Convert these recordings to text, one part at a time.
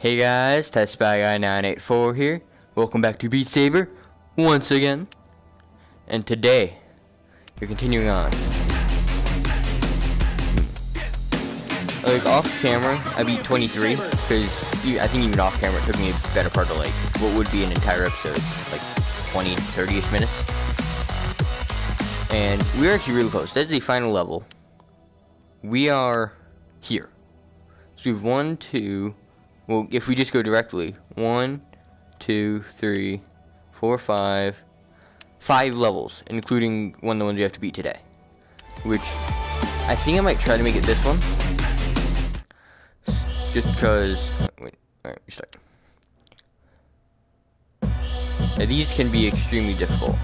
Hey guys, Ty Spy Guy 984 here. Welcome back to Beat Saber once again. And today, we're continuing on. Like off camera, I beat 23 because I think even off camera it took me a better part of like what would be an entire episode, like 20 30ish minutes. And we're actually really close. That's the final level. We are here. So we have one, two, well, if we just go directly, one, two, three, four, five, five levels, including one of the ones we have to beat today. Which, I think I might try to make it this one. Just because, wait, alright, restart. Now these can be extremely difficult.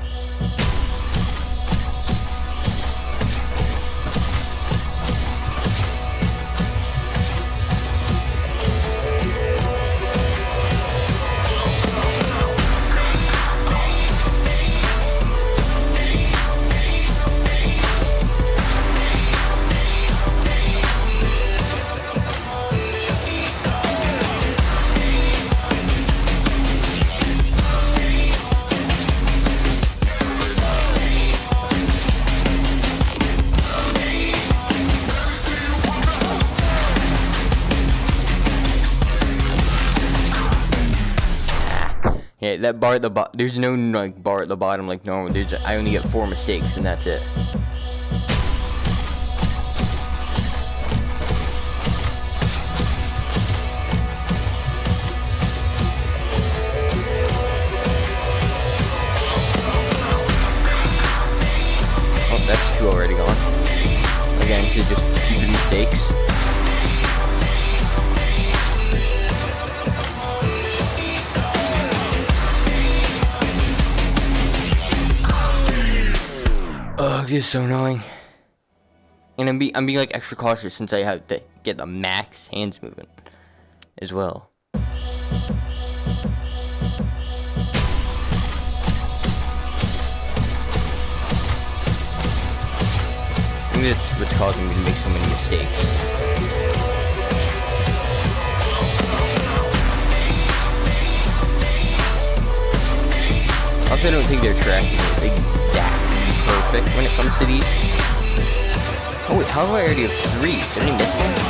Yeah, that bar at the bottom, there's no like bar at the bottom like normal. There's I only get four mistakes and that's it. Oh, that's two already gone. Again, to just stupid mistakes. This is so annoying. And I'm, be I'm being like extra cautious since I have to get the max hands movement as well. I think that's what's causing me to make so many mistakes. I don't think they're tracking it exactly perfect when it comes to these. Oh wait, how do I already have three? Did I miss one?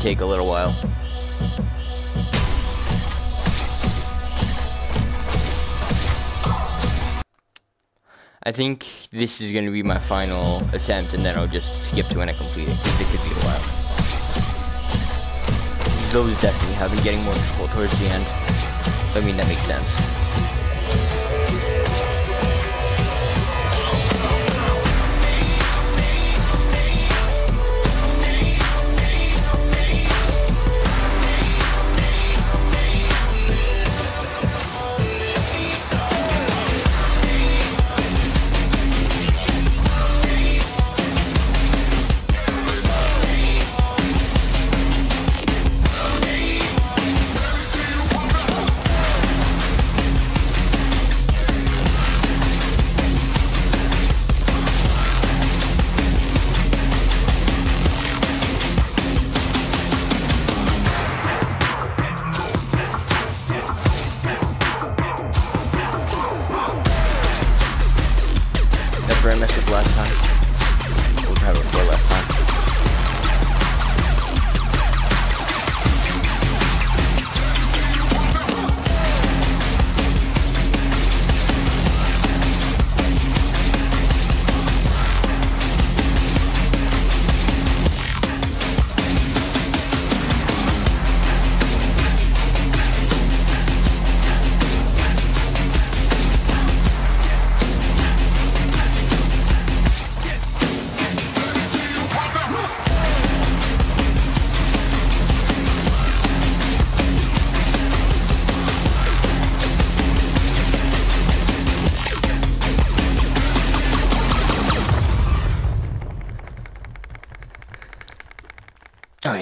Take a little while. I think this is going to be my final attempt and then I'll just skip to when I complete it because it could be a while. Those definitely have been getting more difficult towards the end. I mean, that makes sense.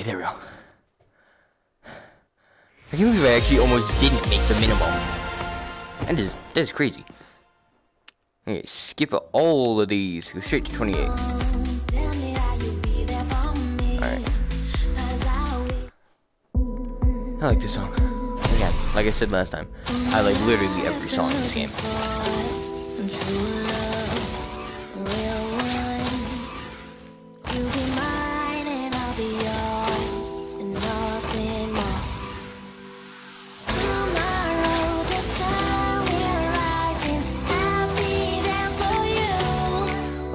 There we go. I can't believe I actually almost didn't make the minimum. That is, that is crazy. Okay, skip all of these. Go straight to 28. Alright. I like this song. Again, like I said last time, I like literally every song in this game.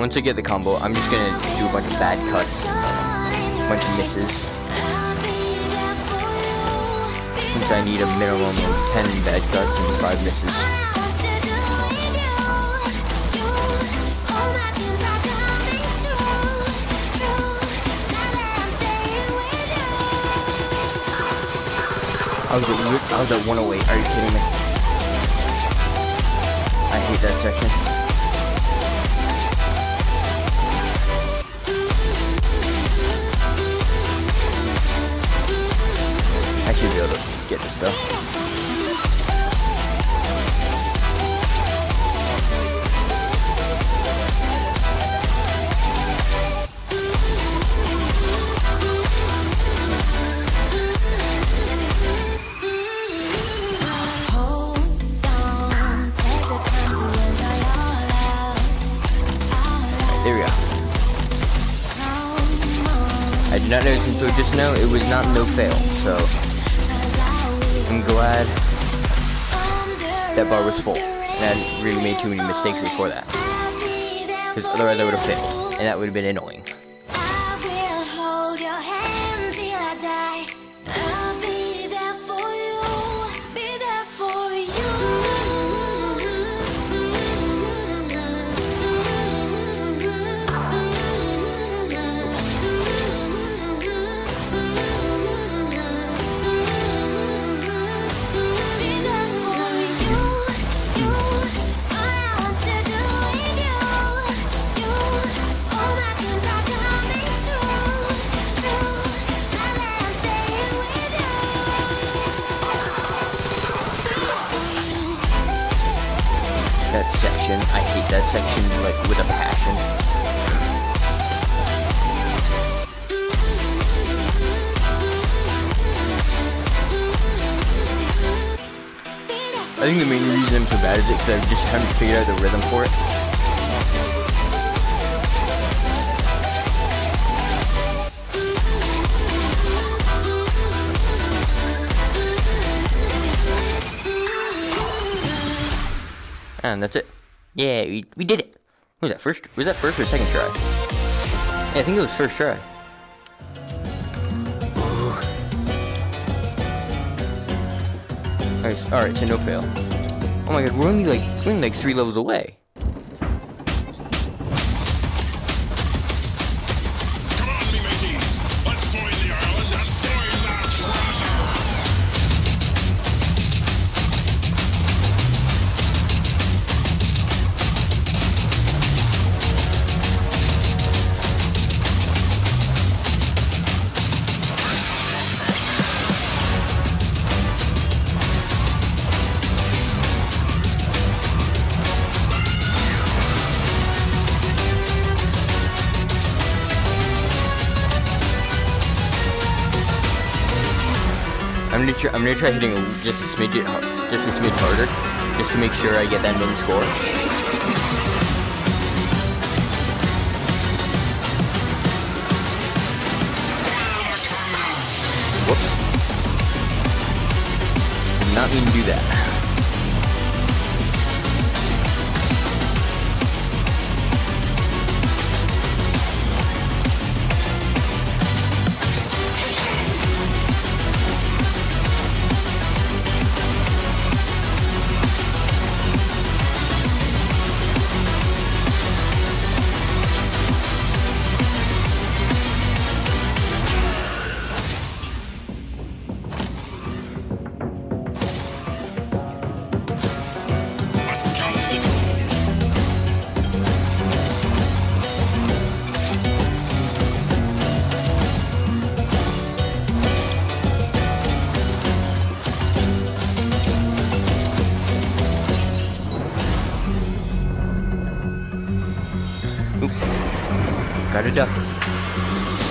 Once I get the combo, I'm just gonna do a bunch of bad cuts, a bunch of misses. Since I need a minimum of 10 bad cuts and 5 misses. I was at, I was at 108. Are you kidding me? I hate that section. Able to get this stuff. not notice until just now it was not no fail, so I'm glad that bar was full. And I really made too many mistakes before that. Because otherwise I would have failed, and that would have been annoying. That section I hate that section, like with a passion. I think the main reason I'm so bad is because I just haven't figured out the rhythm for it. And that's it. Yeah, we, we did it. was that first? Was that first or second try? Yeah, I think it was first try. Alright, alright, so no fail. Oh my god, we're only like we're only like three levels away. I'm gonna try. Hitting just a smidge, just a smidge harder, just to make sure I get that min score. Whoops. Did not mean to do that. Try to duck.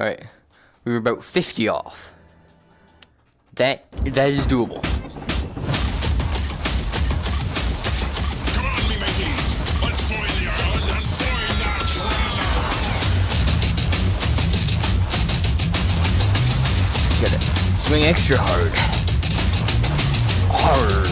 Alright. We were about 50 off. That that is doable. Get it. Swing extra hard. Hard.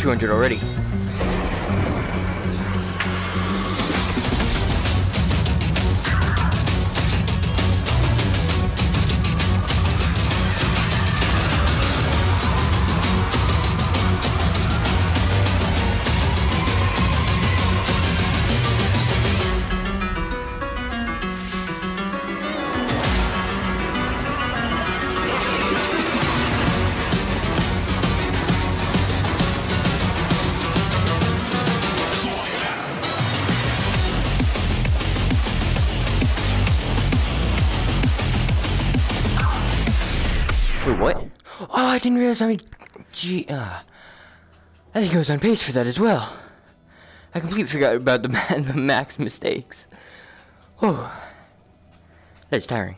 200 already. Didn't realize how many. Gee, uh, I think I was on pace for that as well. I completely forgot about the the max mistakes. Oh, that's tiring.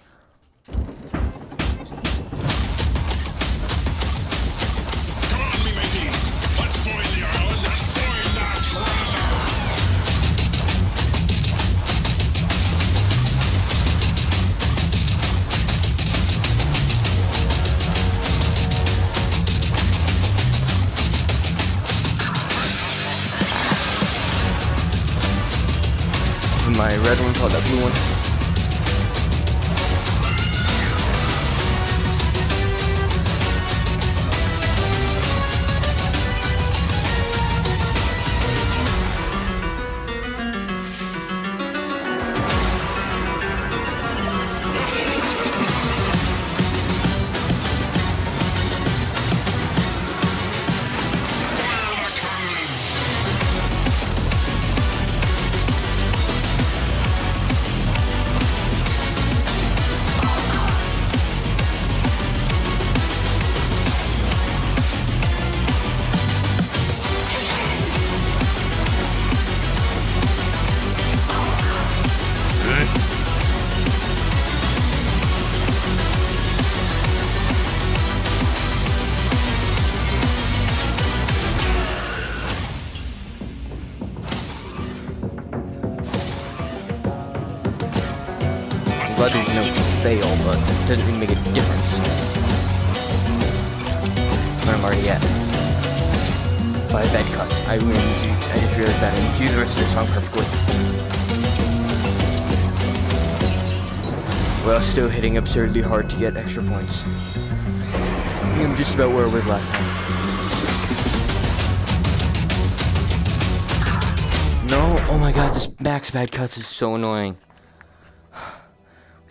My red one called that blue one. Doesn't really make a difference. But I'm already at five bad cuts. I to, I just realized that I to do the rest of the song perfectly. While still hitting absurdly hard to get extra points. I'm just about where I was last time. No, oh my god, this max bad cuts is so annoying.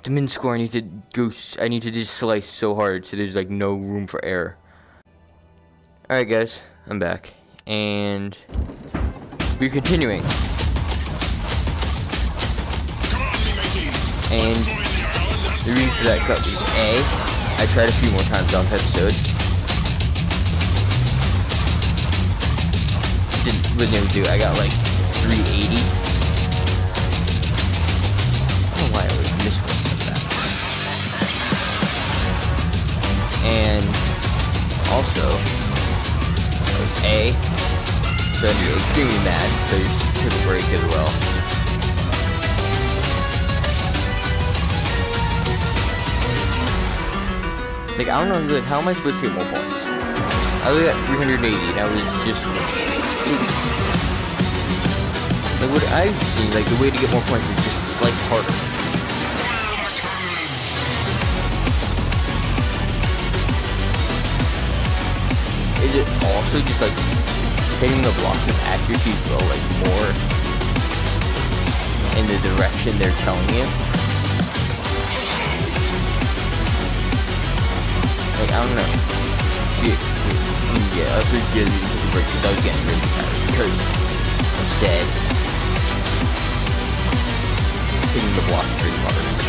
The min score, I need to go, I need to just slice so hard so there's like no room for error. Alright guys, I'm back. And we're continuing. On. And the reason for that cut was A, I tried a few more times off episode. Didn't wasn't able to do. I got like 380. I don't know why I always And also A. So was extremely mad, so just took a break as well. Like, I don't know, like, how am I supposed to get more points? I was at 380, and I was just... Like, what I've seen, like, the way to get more points is just slice harder. It also just, like, hitting the blocks with accuracy as like, more in the direction they're telling you? Like, I don't know. Yeah, yeah, I just getting the break because I was getting really tired because instead hitting the block pretty hard.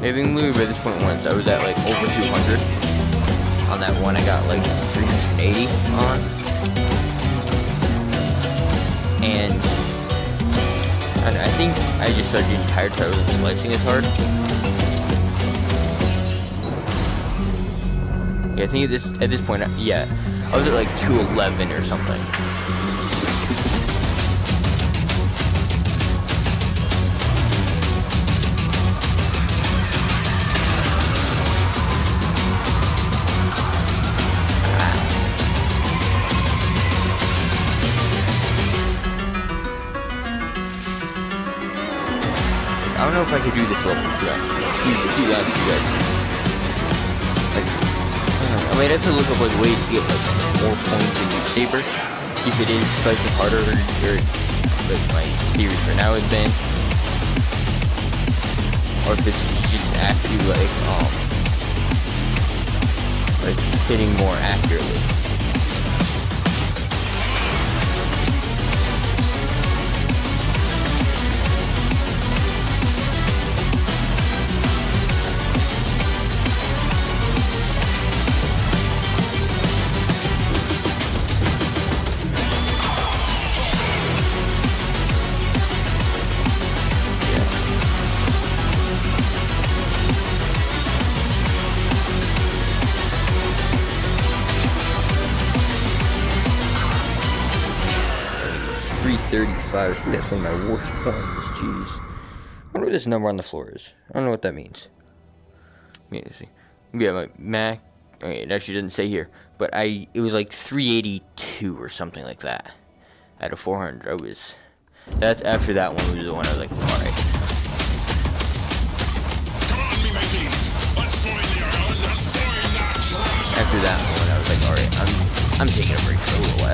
Maybe move at this point once I was at like over 200 on that one I got like 380 on and I, I think I just started getting tired so I slicing as hard. Yeah, I think at this at this point, yeah, I was at like 211 or something. If I could do this level. Yeah, see, see that, see that. Like, I might have to look up like ways to get like more points in your saber. If it is slightly harder, or like my theory for now has been, or if it's just actually like um like hitting more accurately. Think that's one of my worst points. Jeez. I wonder what this number on the floor is. I don't know what that means. Let me see. Yeah, my Mac. Okay, it actually didn't say here, but I it was like 382 or something like that. Out of 400, I was. That after that one was the one I was like, all right. After that one, I was like, all right, I'm I'm taking a break for a little while.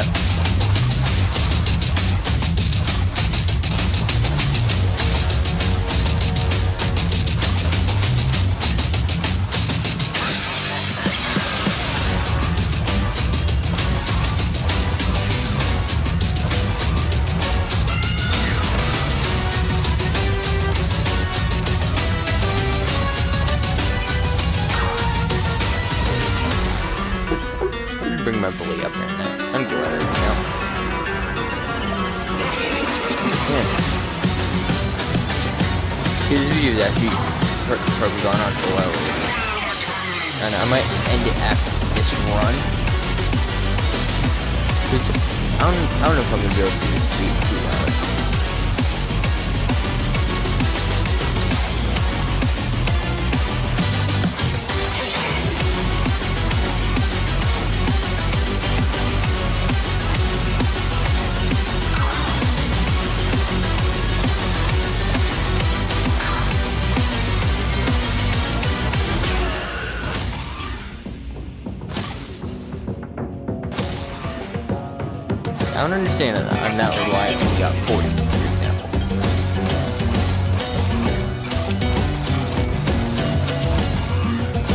That. I'm not why I only got 40, for example.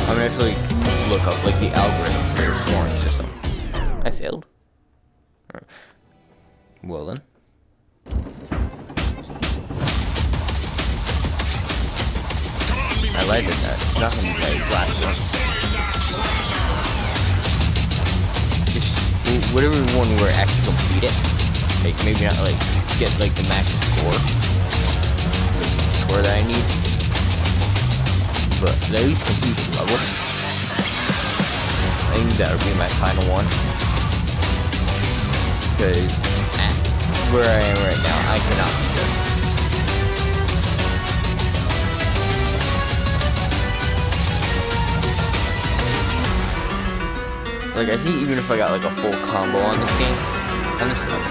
I'm gonna actually look up like the algorithm for Like maybe not like get like the max score. Score that I need. But at least complete the level. I think that'll be my final one. Because where I am right now, I cannot do this. Like I think even if I got like a full combo on this game, on this no,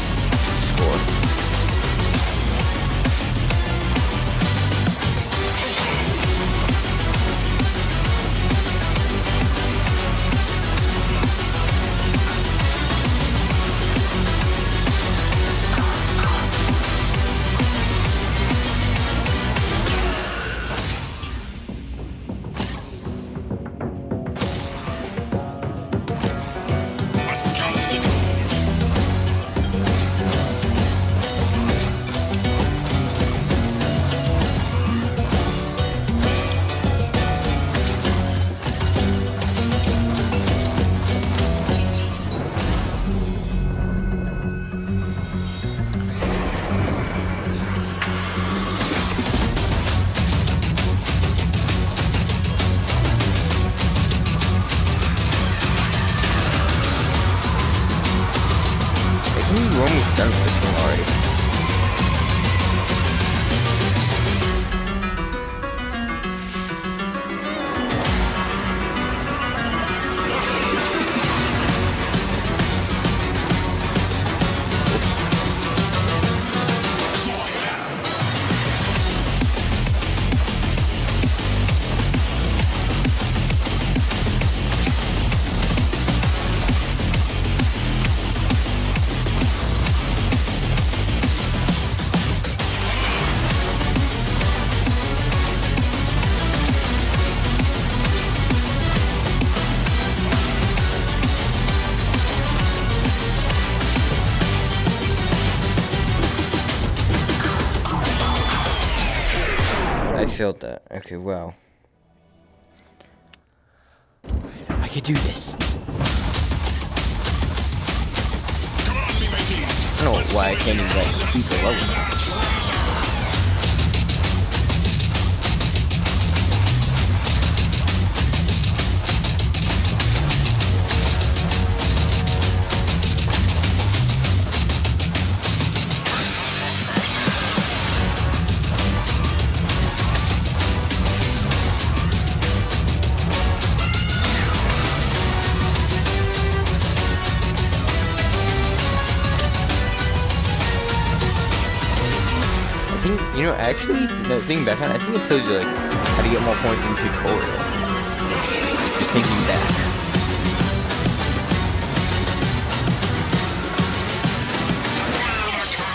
Almost done with one already. Could do this. I don't know why I can't even like keep the level actually, the thing back on, I think it tells you, like, how to get more points in tutorial. Just thinking back.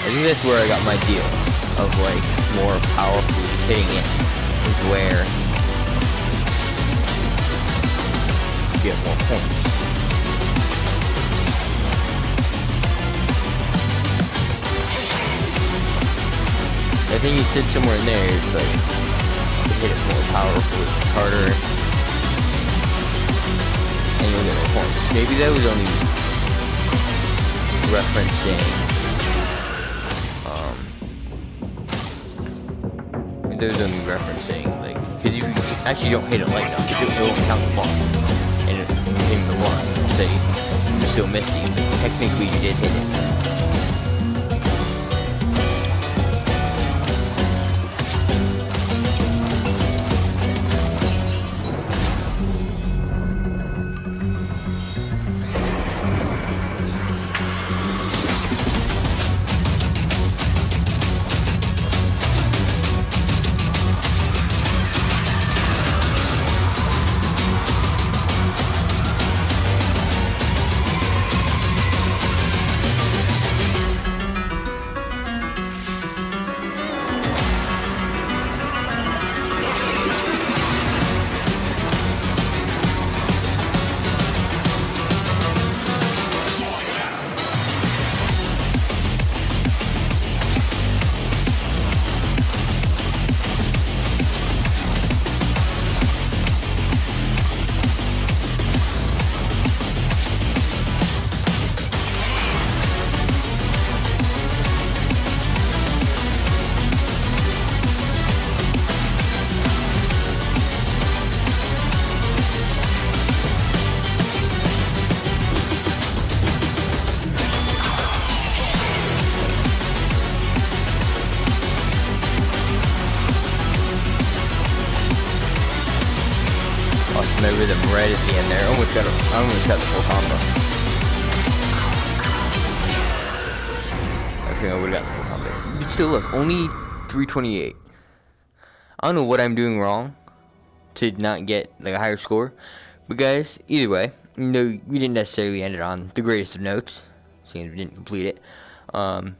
I think that's where I got my deal of, like, more powerfully hitting it is where you get more points. I think he said somewhere in there, it's like, to hit it more powerful, harder, and you'll get more points. Maybe that was only referencing, um, maybe that was only referencing, like, because you actually don't hit it like that, because it won't count the block, and it's hitting the block, say, you're still missing, but technically you did hit it. Right at the end there. Almost got, a, I almost got the full combo. I think I would have got the full combo. But still, look, only 328. I don't know what I'm doing wrong to not get like a higher score. But guys, either way, no, we didn't necessarily end it on the greatest of notes, seeing we didn't complete it. Um,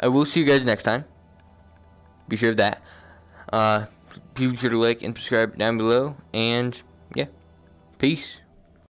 I will see you guys next time. Be sure of that. Uh, be sure to like and subscribe down below. And peace.